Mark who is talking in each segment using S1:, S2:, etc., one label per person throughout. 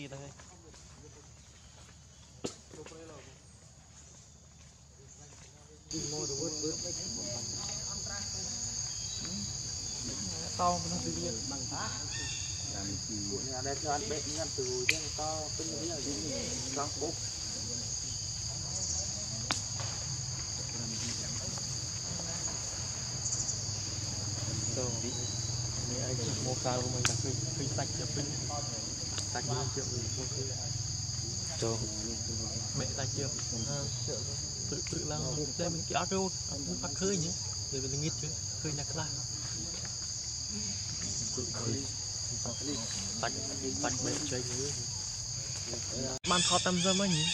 S1: तीन है to nó tự
S2: nhiên bằng thá làm
S3: của nhà đây cho ăn bếp ngăn từ trên to cái mũi là gì con bốc
S1: rồi đi ai cũng mua cao của mình là pin pin sạch cho bên tách một triệu một cái cho. Mẹ ta triệu. Ờ, tự tự làm. Đây mình kéo rồi ông muốn bắt khơi nhỉ? Để mình nghĩ chứ. Khơi nhạc ra
S2: bắt
S1: bắt mẹ chơi anh nữa bạn khó tâm ra mới nhỉ?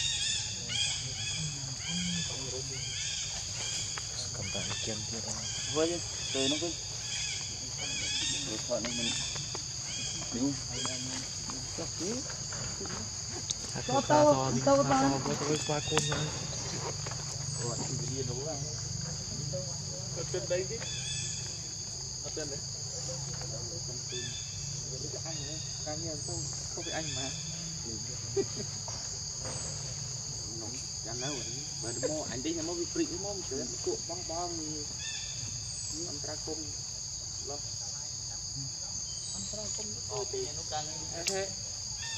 S1: Cầm tay kiếm kia đó
S3: với từ nó cứ
S4: điện thoại nó mình đúng. ត
S1: តតតបានទៅស្វាគមន៍ហ្នឹង
S3: គាត់វិលានោះហ្នឹងទៅដីនេះអត់ទៅទេអញកាញ់ទៅទៅពីអញមកនោះយ៉ាងណាបើមកអញទីមកវាព្រិចមកជឿគក់បងបងអន្តរាគមលោះអន្តរាគមអូពីនោះកាញ់អេ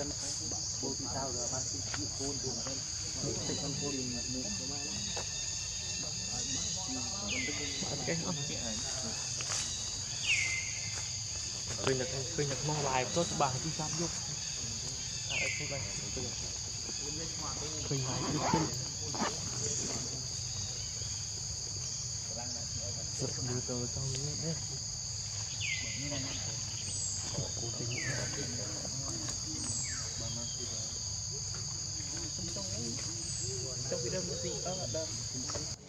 S3: chân
S2: bố thì
S3: sao giờ bác sĩ chịu khôn đường
S2: hơn thịt con khôn thì một số ba lắm
S1: cái không khơi nhật khơi nhật mong bài tốt bằng chú sam giúp khơi nhật giúp chân rất nhiều tờ trong đấy cố
S5: ទីសាប់យកអត់ឃើញបានឃើញហើយគឺពេញសុទ្ធមើលទៅទៅនេះនេះគូទីចុះពីដើមទីអត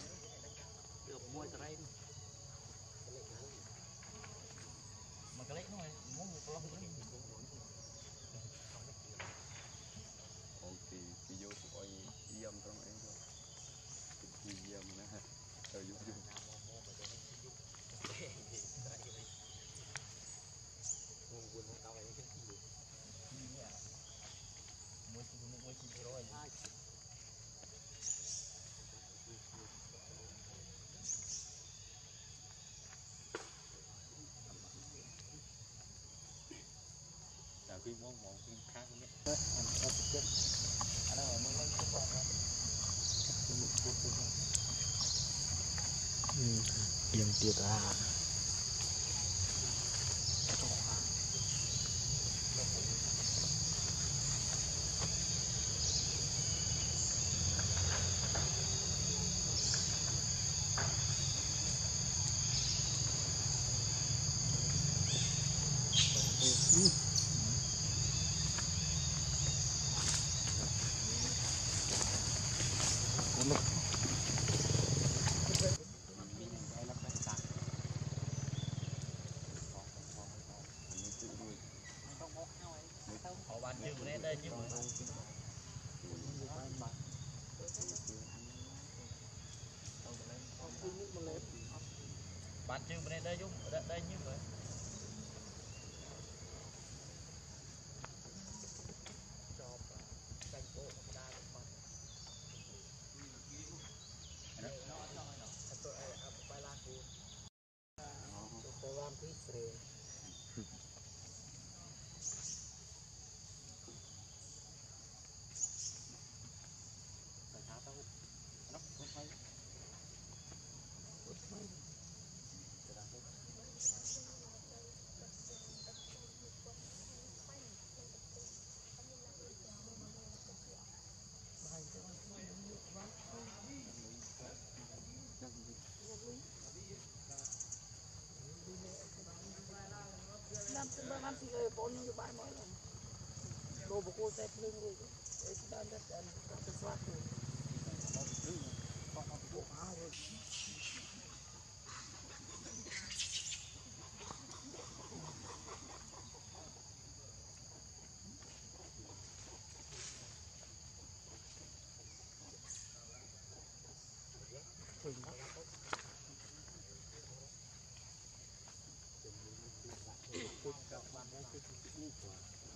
S5: ់ដើម
S3: ពីមកមកពីខាងនេះខ្ញុំអត់ចិត្តអានោះមើលមកទៅបាទខ្ញុំគួរទៅយើងទៀតអា bạn chưa bên đây chứ đây đây như vậy.
S5: បានពីលើបងខ្ញុំយកបាយមកឡើងលោបកូលតែភ្លើងរួចអេស្ដានតែស្អាតស្អាតទៅស្វាត់ទៅអត់ទៅអត់ទៅអស់ហើយ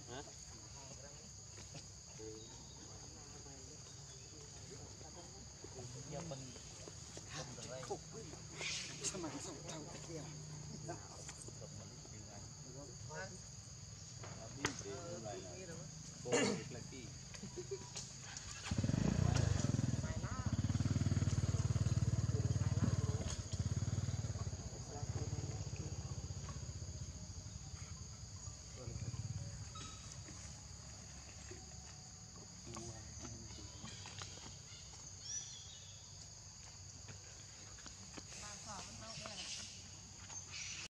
S5: হ্যাঁ